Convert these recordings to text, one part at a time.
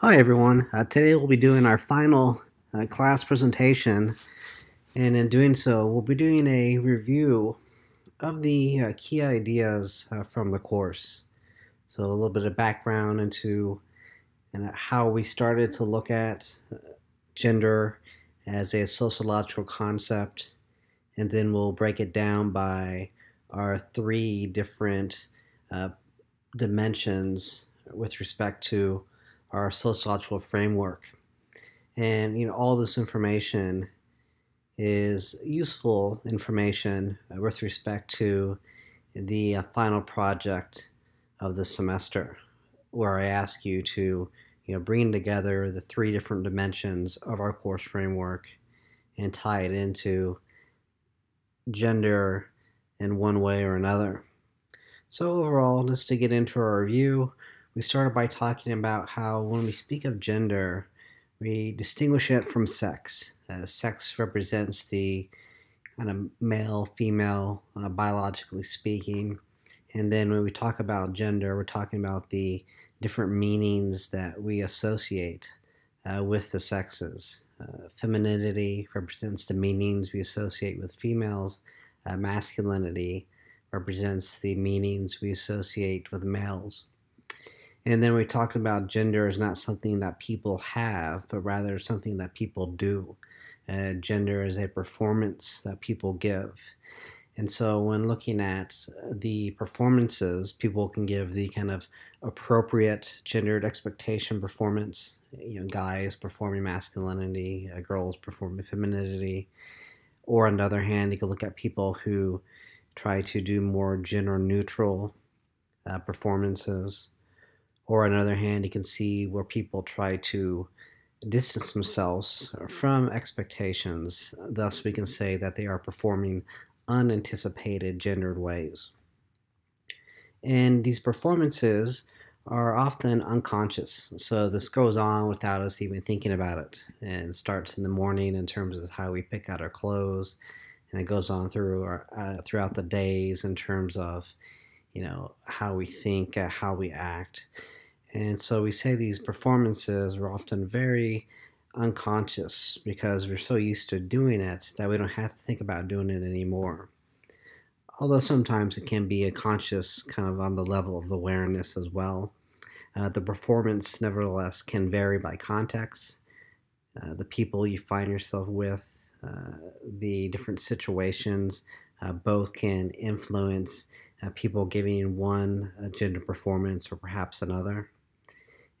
Hi everyone. Uh, today we'll be doing our final uh, class presentation and in doing so we'll be doing a review of the uh, key ideas uh, from the course. So a little bit of background into and how we started to look at uh, gender as a sociological concept and then we'll break it down by our three different uh, dimensions with respect to our sociological framework. And you know, all this information is useful information uh, with respect to the uh, final project of the semester, where I ask you to you know, bring together the three different dimensions of our course framework and tie it into gender in one way or another. So overall, just to get into our review, we started by talking about how when we speak of gender, we distinguish it from sex. Uh, sex represents the kind of male, female, uh, biologically speaking. And then when we talk about gender, we're talking about the different meanings that we associate uh, with the sexes. Uh, femininity represents the meanings we associate with females. Uh, masculinity represents the meanings we associate with males. And then we talked about gender is not something that people have, but rather something that people do. Uh, gender is a performance that people give. And so when looking at the performances, people can give the kind of appropriate gendered expectation performance. You know, guys performing masculinity, uh, girls performing femininity. Or on the other hand, you can look at people who try to do more gender neutral uh, performances. Or on the other hand, you can see where people try to distance themselves from expectations. Thus, we can say that they are performing unanticipated gendered ways. And these performances are often unconscious. So this goes on without us even thinking about it. And starts in the morning in terms of how we pick out our clothes, and it goes on through our, uh, throughout the days in terms of, you know, how we think, uh, how we act. And so we say these performances are often very unconscious because we're so used to doing it that we don't have to think about doing it anymore. Although sometimes it can be a conscious kind of on the level of awareness as well. Uh, the performance, nevertheless, can vary by context. Uh, the people you find yourself with, uh, the different situations, uh, both can influence uh, people giving one gender performance or perhaps another.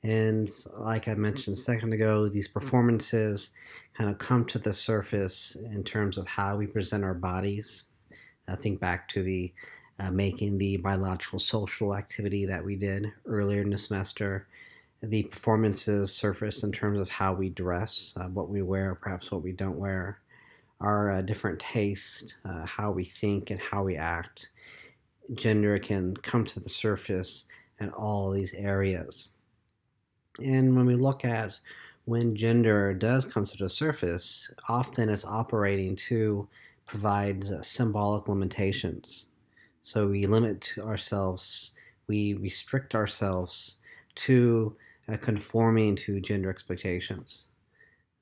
And like I mentioned a second ago, these performances kind of come to the surface in terms of how we present our bodies. I think back to the uh, making the biological social activity that we did earlier in the semester. The performances surface in terms of how we dress, uh, what we wear, perhaps what we don't wear, our uh, different tastes, uh, how we think, and how we act. Gender can come to the surface in all these areas. And when we look at when gender does come to the surface, often it's operating to provide symbolic limitations. So we limit ourselves, we restrict ourselves to uh, conforming to gender expectations.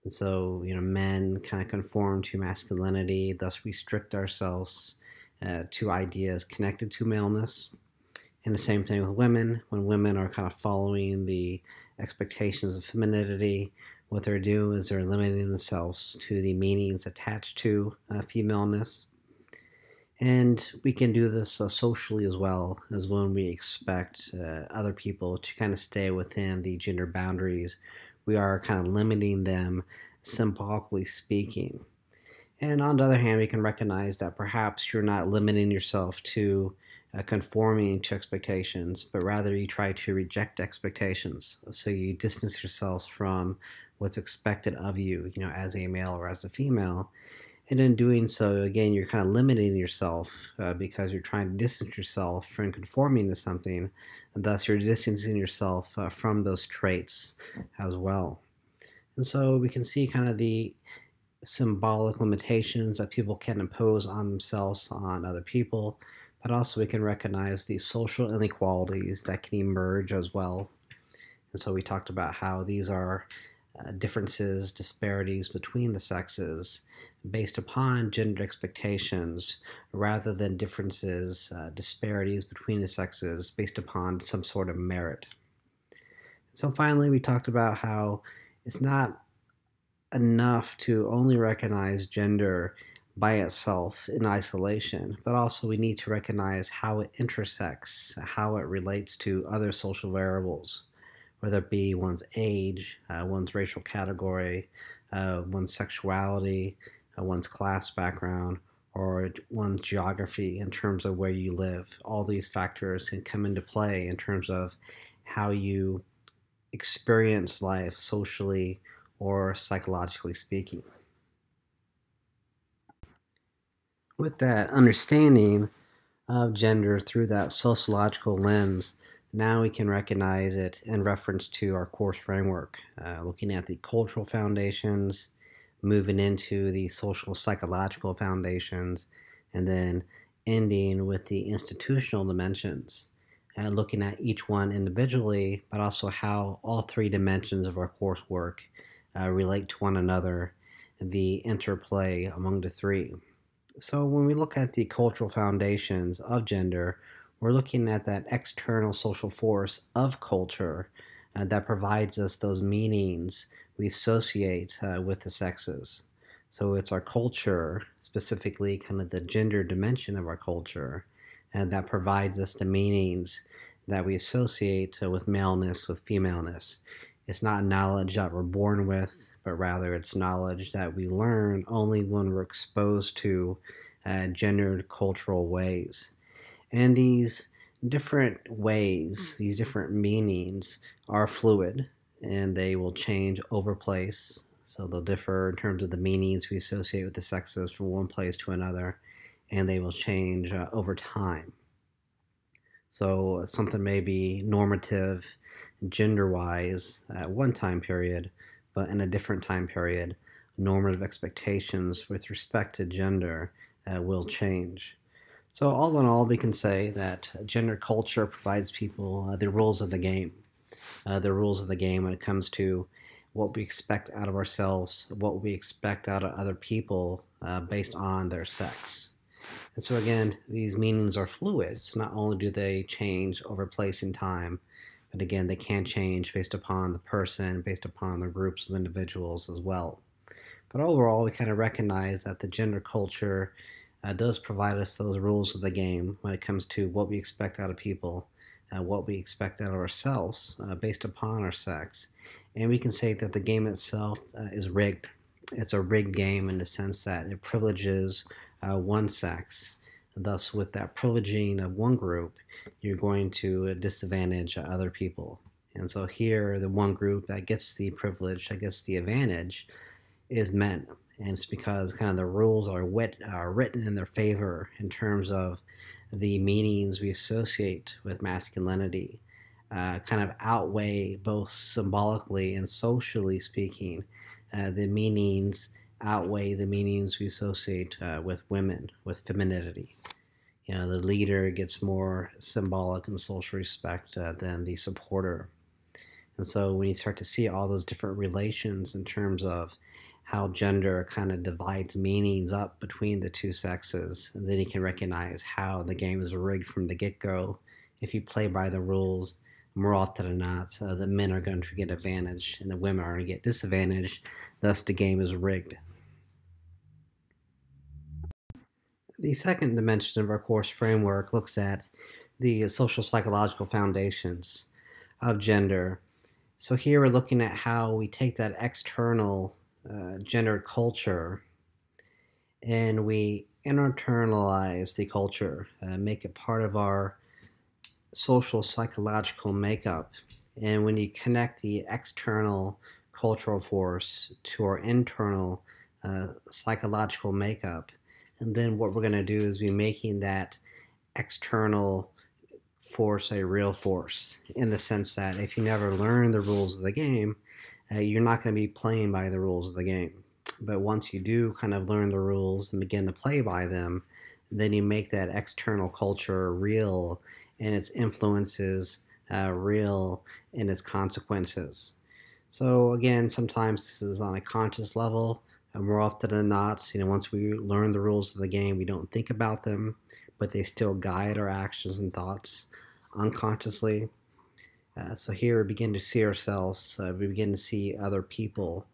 And so, you know, men kind of conform to masculinity, thus restrict ourselves uh, to ideas connected to maleness. And the same thing with women. When women are kind of following the expectations of femininity, what they're doing is they're limiting themselves to the meanings attached to uh, femaleness. And we can do this uh, socially as well as when we expect uh, other people to kind of stay within the gender boundaries. We are kind of limiting them symbolically speaking. And on the other hand, we can recognize that perhaps you're not limiting yourself to uh, conforming to expectations, but rather you try to reject expectations. So you distance yourselves from what's expected of you, you know, as a male or as a female. And in doing so, again, you're kind of limiting yourself uh, because you're trying to distance yourself from conforming to something, and thus you're distancing yourself uh, from those traits as well. And so we can see kind of the symbolic limitations that people can impose on themselves, on other people, but also we can recognize the social inequalities that can emerge as well. And so we talked about how these are uh, differences, disparities between the sexes based upon gender expectations rather than differences, uh, disparities between the sexes based upon some sort of merit. So finally, we talked about how it's not enough to only recognize gender by itself in isolation, but also we need to recognize how it intersects, how it relates to other social variables, whether it be one's age, uh, one's racial category, uh, one's sexuality, uh, one's class background, or one's geography in terms of where you live. All these factors can come into play in terms of how you experience life socially or psychologically speaking. With that understanding of gender through that sociological lens, now we can recognize it in reference to our course framework, uh, looking at the cultural foundations, moving into the social psychological foundations, and then ending with the institutional dimensions uh, looking at each one individually, but also how all three dimensions of our coursework uh, relate to one another, the interplay among the three. So when we look at the cultural foundations of gender, we're looking at that external social force of culture uh, that provides us those meanings we associate uh, with the sexes. So it's our culture, specifically kind of the gender dimension of our culture, and that provides us the meanings that we associate uh, with maleness, with femaleness. It's not knowledge that we're born with, but rather it's knowledge that we learn only when we're exposed to uh, gendered cultural ways. And these different ways, these different meanings are fluid and they will change over place. So they'll differ in terms of the meanings we associate with the sexes from one place to another and they will change uh, over time. So something may be normative gender wise at one time period, but in a different time period, normative expectations with respect to gender uh, will change. So, all in all, we can say that gender culture provides people uh, the rules of the game. Uh, the rules of the game when it comes to what we expect out of ourselves, what we expect out of other people uh, based on their sex. And so again, these meanings are fluid. So not only do they change over place and time, but again, they can change based upon the person, based upon the groups of individuals as well. But overall, we kind of recognize that the gender culture uh, does provide us those rules of the game when it comes to what we expect out of people, uh, what we expect out of ourselves uh, based upon our sex. And we can say that the game itself uh, is rigged. It's a rigged game in the sense that it privileges uh, one sex. Thus, with that privileging of one group, you're going to disadvantage other people. And so here, the one group that gets the privilege, that gets the advantage, is men. And it's because kind of the rules are, wit, are written in their favor in terms of the meanings we associate with masculinity, uh, kind of outweigh both symbolically and socially speaking uh, the meanings outweigh the meanings we associate uh, with women, with femininity. You know, the leader gets more symbolic and social respect uh, than the supporter. And so when you start to see all those different relations in terms of how gender kind of divides meanings up between the two sexes, then you can recognize how the game is rigged from the get go. If you play by the rules, more often than not, uh, the men are going to get advantage and the women are going to get disadvantage. Thus, the game is rigged. The second dimension of our course framework looks at the social psychological foundations of gender. So here we're looking at how we take that external uh, gender culture and we internalize the culture, uh, make it part of our social psychological makeup. And when you connect the external cultural force to our internal uh, psychological makeup, and then what we're going to do is be making that external force a real force in the sense that if you never learn the rules of the game, uh, you're not going to be playing by the rules of the game. But once you do kind of learn the rules and begin to play by them, then you make that external culture real and its influences uh, real and its consequences. So again, sometimes this is on a conscious level, and more often than not, you know, once we learn the rules of the game, we don't think about them, but they still guide our actions and thoughts unconsciously. Uh, so here we begin to see ourselves, uh, we begin to see other people,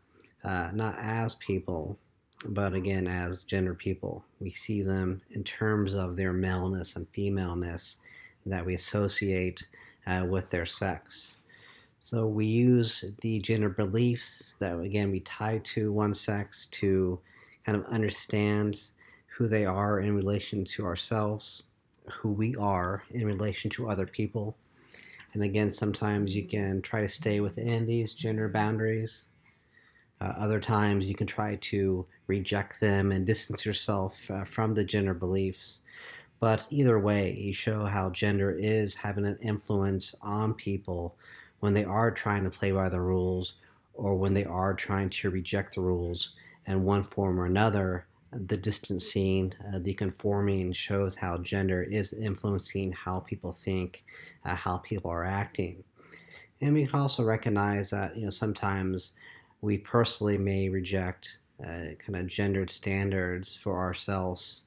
uh, not as people, but again as gender people. We see them in terms of their maleness and femaleness that we associate uh, with their sex. So we use the gender beliefs that again we tie to one sex to kind of understand who they are in relation to ourselves, who we are in relation to other people. And again, sometimes you can try to stay within these gender boundaries. Uh, other times you can try to reject them and distance yourself uh, from the gender beliefs. But either way, you show how gender is having an influence on people when they are trying to play by the rules or when they are trying to reject the rules in one form or another. The distancing, uh, the conforming shows how gender is influencing how people think, uh, how people are acting. And we can also recognize that you know sometimes we personally may reject uh, kind of gendered standards for ourselves,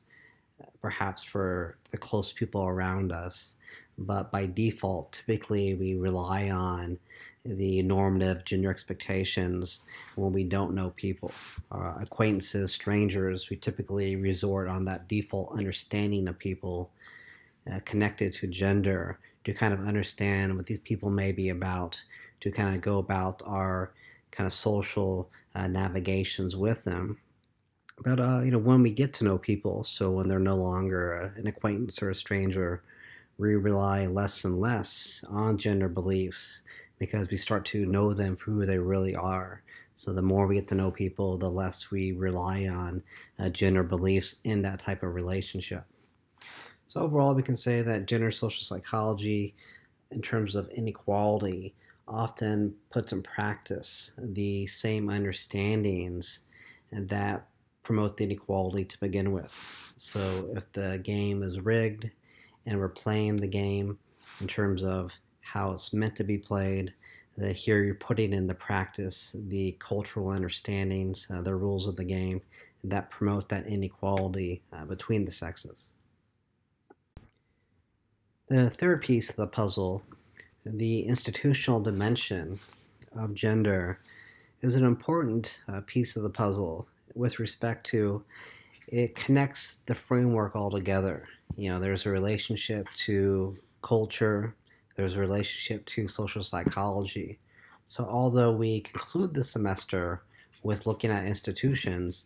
perhaps for the close people around us but by default, typically we rely on the normative gender expectations when we don't know people. Uh, acquaintances, strangers, we typically resort on that default understanding of people uh, connected to gender to kind of understand what these people may be about, to kind of go about our kind of social uh, navigations with them. But uh, you know, when we get to know people, so when they're no longer an acquaintance or a stranger, we rely less and less on gender beliefs because we start to know them for who they really are. So the more we get to know people, the less we rely on uh, gender beliefs in that type of relationship. So overall, we can say that gender social psychology, in terms of inequality, often puts in practice the same understandings that promote the inequality to begin with. So if the game is rigged, and we're playing the game in terms of how it's meant to be played. That here you're putting in the practice the cultural understandings, uh, the rules of the game that promote that inequality uh, between the sexes. The third piece of the puzzle, the institutional dimension of gender, is an important uh, piece of the puzzle with respect to it connects the framework all together. You know, there's a relationship to culture, there's a relationship to social psychology. So, although we conclude the semester with looking at institutions,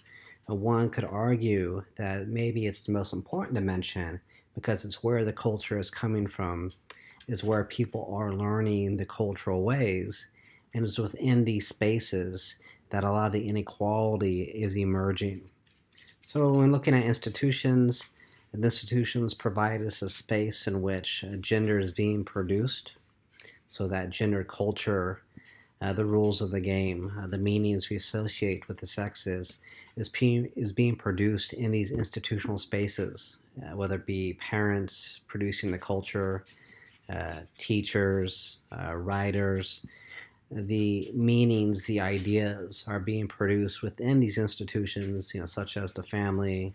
uh, one could argue that maybe it's the most important dimension because it's where the culture is coming from, is where people are learning the cultural ways, and it's within these spaces that a lot of the inequality is emerging. So when looking at institutions, institutions provide us a space in which uh, gender is being produced, so that gender culture, uh, the rules of the game, uh, the meanings we associate with the sexes, is, is being produced in these institutional spaces, uh, whether it be parents producing the culture, uh, teachers, uh, writers, the meanings, the ideas are being produced within these institutions, you know, such as the family,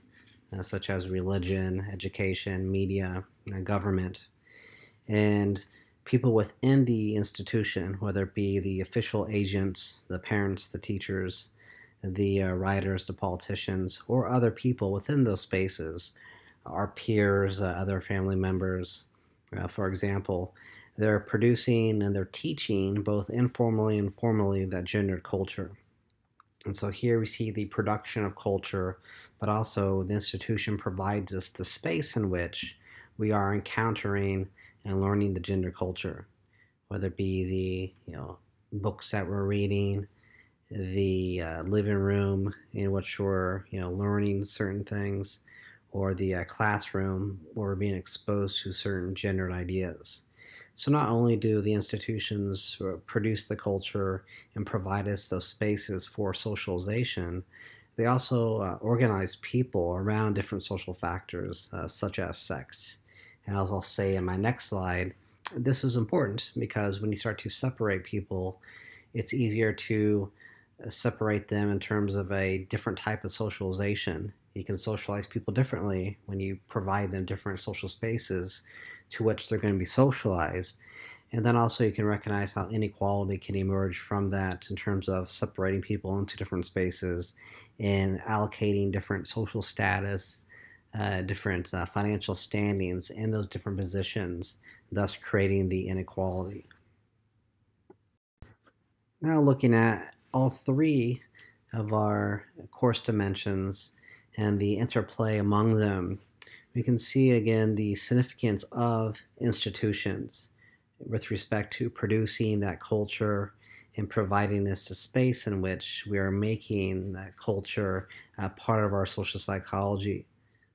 uh, such as religion, education, media, uh, government, and people within the institution, whether it be the official agents, the parents, the teachers, the uh, writers, the politicians, or other people within those spaces, our peers, uh, other family members, uh, for example, they're producing and they're teaching both informally and formally that gendered culture. And so here we see the production of culture, but also the institution provides us the space in which we are encountering and learning the gender culture, whether it be the you know books that we're reading, the uh, living room in which we're you know learning certain things, or the uh, classroom where we're being exposed to certain gendered ideas. So not only do the institutions produce the culture and provide us those spaces for socialization, they also uh, organize people around different social factors, uh, such as sex. And as I'll say in my next slide, this is important because when you start to separate people, it's easier to uh, separate them in terms of a different type of socialization. You can socialize people differently when you provide them different social spaces to which they're going to be socialized. And then also you can recognize how inequality can emerge from that in terms of separating people into different spaces and allocating different social status, uh, different uh, financial standings in those different positions, thus creating the inequality. Now looking at all three of our course dimensions and the interplay among them, we can see again the significance of institutions with respect to producing that culture and providing us a space in which we are making that culture a part of our social psychology.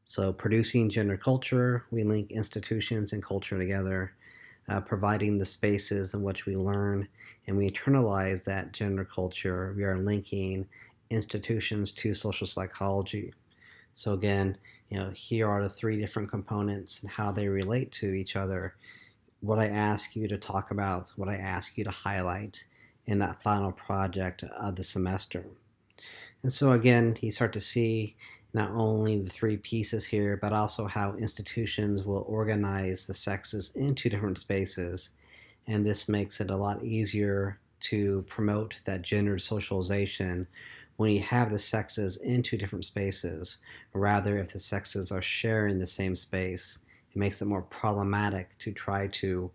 So, producing gender culture, we link institutions and culture together, uh, providing the spaces in which we learn and we internalize that gender culture. We are linking institutions to social psychology. So, again, you know, here are the three different components and how they relate to each other what I ask you to talk about, what I ask you to highlight in that final project of the semester. And so again, you start to see not only the three pieces here, but also how institutions will organize the sexes into different spaces. And this makes it a lot easier to promote that gendered socialization when you have the sexes in two different spaces, rather if the sexes are sharing the same space it makes it more problematic to try to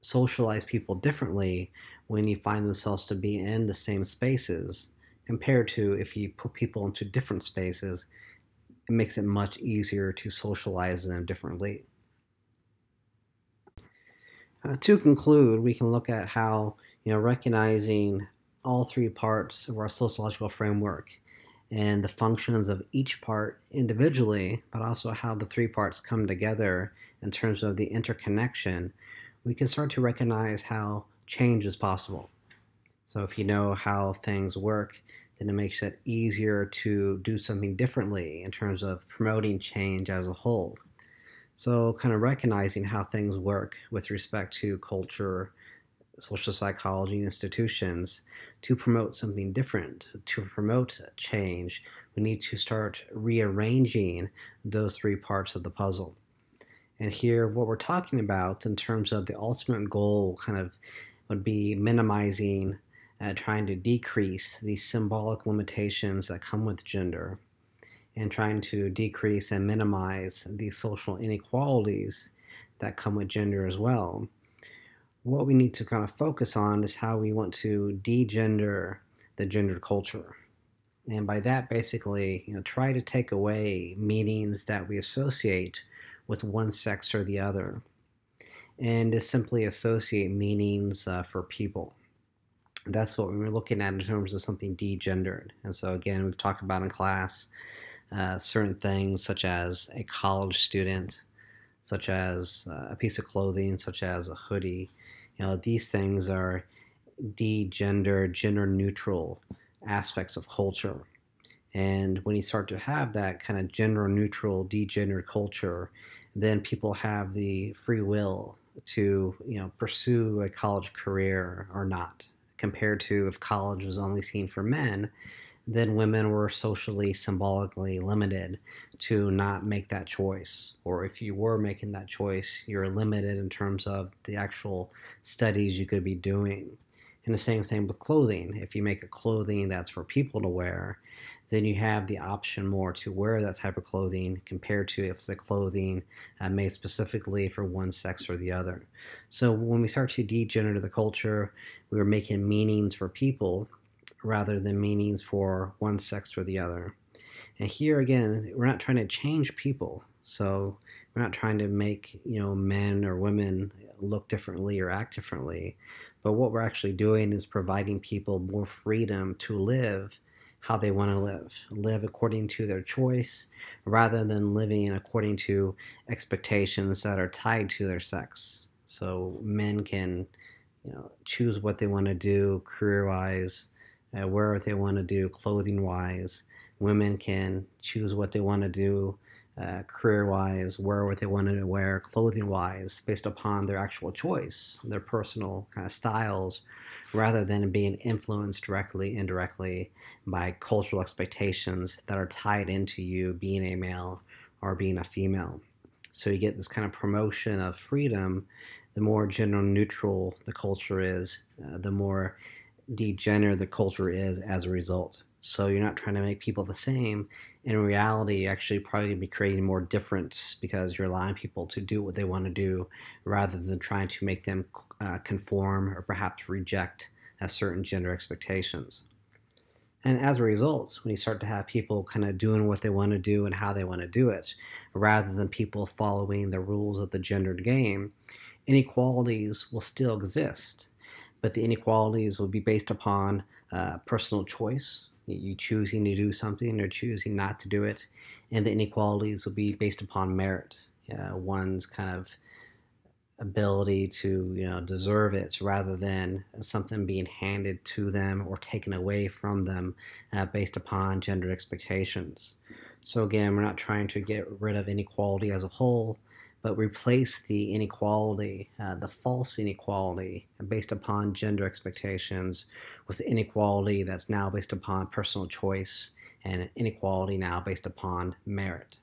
socialize people differently when you find themselves to be in the same spaces compared to if you put people into different spaces it makes it much easier to socialize them differently. Uh, to conclude we can look at how you know recognizing all three parts of our sociological framework and the functions of each part individually, but also how the three parts come together in terms of the interconnection, we can start to recognize how change is possible. So if you know how things work, then it makes it easier to do something differently in terms of promoting change as a whole. So kind of recognizing how things work with respect to culture, social psychology institutions to promote something different, to promote change, we need to start rearranging those three parts of the puzzle. And here, what we're talking about in terms of the ultimate goal kind of would be minimizing, uh, trying to decrease the symbolic limitations that come with gender, and trying to decrease and minimize the social inequalities that come with gender as well what we need to kind of focus on is how we want to degender the gendered culture. And by that, basically, you know, try to take away meanings that we associate with one sex or the other, and to simply associate meanings uh, for people. That's what we were looking at in terms of something degendered. And so, again, we've talked about in class uh, certain things such as a college student, such as uh, a piece of clothing, such as a hoodie, you know, these things are de-gender, gender neutral aspects of culture. And when you start to have that kind of gender neutral, degendered culture, then people have the free will to, you know, pursue a college career or not. Compared to if college was only seen for men, then women were socially, symbolically limited to not make that choice. Or if you were making that choice, you're limited in terms of the actual studies you could be doing. And the same thing with clothing. If you make a clothing that's for people to wear, then you have the option more to wear that type of clothing compared to if the clothing uh, made specifically for one sex or the other. So when we start to degender the culture, we are making meanings for people rather than meanings for one sex or the other. And here again, we're not trying to change people. So we're not trying to make, you know, men or women look differently or act differently. But what we're actually doing is providing people more freedom to live how they want to live, live according to their choice rather than living according to expectations that are tied to their sex. So men can, you know, choose what they want to do career-wise uh, where they want to do clothing wise. Women can choose what they want to do uh, career wise, wear what they want to wear, clothing wise, based upon their actual choice, their personal kind of styles, rather than being influenced directly, indirectly by cultural expectations that are tied into you being a male or being a female. So you get this kind of promotion of freedom. The more gender neutral the culture is, uh, the more degendered the culture is as a result. So you're not trying to make people the same. In reality, you're actually probably going to be creating more difference because you're allowing people to do what they want to do rather than trying to make them uh, conform or perhaps reject a certain gender expectations. And as a result, when you start to have people kind of doing what they want to do and how they want to do it, rather than people following the rules of the gendered game, inequalities will still exist. But the inequalities will be based upon uh, personal choice, you choosing to do something or choosing not to do it, and the inequalities will be based upon merit, uh, one's kind of ability to you know deserve it rather than something being handed to them or taken away from them uh, based upon gender expectations. So again, we're not trying to get rid of inequality as a whole, but replace the inequality, uh, the false inequality based upon gender expectations with inequality that's now based upon personal choice and inequality now based upon merit.